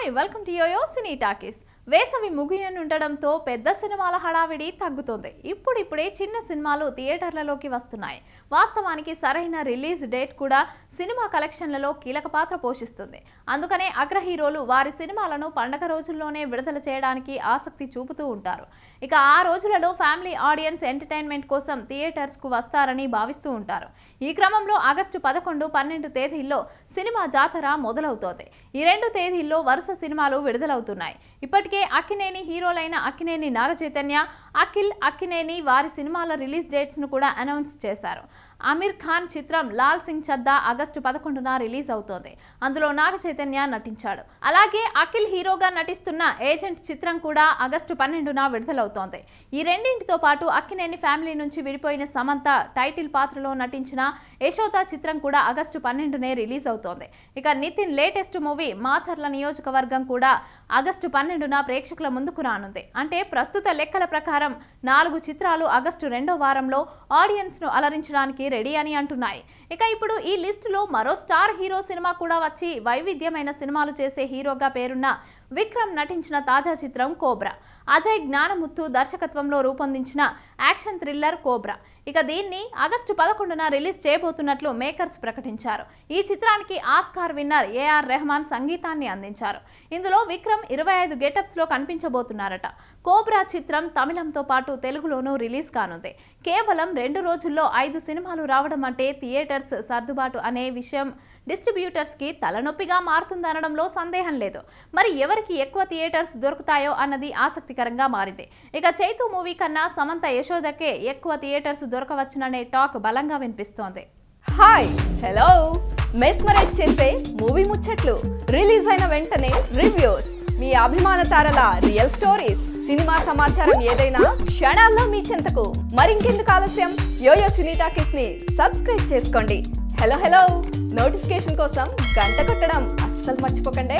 Hi welcome to Yoyo Cine Talkies వేసవి ముగియనుండడంతో పెద్ద సినిమాల హడావిడి తగ్గుతోంది. ఇప్పుడిప్పుడే చిన్న సినిమాలు థియేటర్లలోకి వస్తున్నాయి. వాస్తవానికి సరైన రిలీజ్ డేట్ కూడా సినిమా కలెక్షన్లలో కీలక పాత్ర పోషిస్తుంది. అందుకనే అగ్ర హీరోలు వారి సినిమాలను పండగ రోజుల్లోనే విడుదల చేయడానికి ఆసక్తి చూపుతూ ఉంటారు. ఇక ఆ రోజులలో ఫ్యామిలీ ఆడియన్స్ ఎంటర్టైన్మెంట్ కోసం థియేటర్స్కు వస్తారని భావిస్తూ ఉంటారు. ఈ క్రమంలో ఆగస్టు పదకొండు పన్నెండు తేదీల్లో సినిమా జాతర మొదలవుతోంది. ఈ రెండు తేదీల్లో వరుస సినిమాలు విడుదలవుతున్నాయి. ఇప్పటికే అక్కినేని హీరోలైన అక్కినేని నాగచైతన్య అఖిల్ అక్కినేని వారి సినిమాల రిలీజ్ డేట్స్ను కూడా అనౌన్స్ చేశారు. అమీర్ ఖాన్ చిత్రం లాల్ సింగ్ చద్దా ఆగస్టు పదకొండున రిలీజ్ అవుతోంది. అందులో నాగ చైతన్య నటించాడు. అలాగే అఖిల్ హీరోగా నటిస్తున్న ఏజెంట్ చిత్రం కూడా ఆగస్టు పన్నెండున విడుదలవుతోంది. ఈ రెండింటితో పాటు అక్కినేని ఫ్యామిలీ నుంచి విడిపోయిన సమంత టైటిల్ పాత్రలో నటించిన యశోద చిత్రం కూడా ఆగస్టు పన్నెండునే రిలీజ్ అవుతోంది. ఇక నితిన్ లేటెస్ట్ మూవీ మాచర్ల నియోజకవర్గం కూడా ఆగస్టు పన్నెండున ప్రేక్షకుల ముందుకు రానుంది. అంటే ప్రస్తుత లెక్కల ప్రకారం నాలుగు చిత్రాలు ఆగస్టు రెండో వారంలో ఆడియన్స్ను అలరించడానికి రెడీ అని అంటున్నాయి. ఇక ఇప్పుడు ఈ లిస్టులో మరో స్టార్ హీరో సినిమా కూడా వచ్చి వైవిధ్యమైన సినిమాలు చేసే హీరోగా పేరున్న విక్రమ్ నటించిన తాజా చిత్రం కోబ్రా. అజయ్ జ్ఞానముత్తు దర్శకత్వంలో రూపొందించిన యాక్షన్ థ్రిల్లర్ కోబ్రా. ఇక దీన్ని ఆగస్టు పదకొండున రిలీజ్ చేయబోతున్నట్లు మేకర్స్ ప్రకటించారు. ఈ చిత్రానికి ఆస్కార్ విన్నర్ ఏఆర్ రెహమాన్ సంగీతాన్ని అందించారు. ఇందులో విక్రమ్ ఇరవై ఐదు గెటప్స్లో కనిపించబోతున్నారట. కోబ్రా చిత్రం తమిళంతో పాటు తెలుగులోనూ రిలీజ్ కానుంది. కేవలం రెండు రోజుల్లో ఐదు సినిమాలు రావడం అంటే థియేటర్స్ సర్దుబాటు అనే విషయం డిస్ట్రిబ్యూటర్స్కి తలనొప్పిగా మారుతుందనడంలో సందేహం లేదు. మరి ఎవరి ఎవరికి ఎక్కువ థియేటర్స్ దొరుకుతాయో అన్నది ఆసక్తికరంగా మారింది. ఇక చైతు మూవీ కన్నా సమంత యశోదకే ఎక్కువ థియేటర్స్ దొరకవచ్చుననే టాక్ బలంగా వినిపిస్తోంది. Hi hello. మెస్మరైజ్ చేసే మూవీ ముచ్చట్లు రిలీజ్ అయిన వెంటనే రివ్యూస్. మీ అభిమాన తారల రియల్ స్టోరీస్ సినిమా సమాచారం ఏదైనా క్షణాల్లో మీ చెంతకు మరింకెందుకు ఆలస్యం? యోయో సినీ టాకీస్ని సబ్స్క్రైబ్ చేసుకోండి. Hello hello. నోటిఫికేషన్ కోసం గంట కొట్టడం అస్సలు మర్చిపోకండి.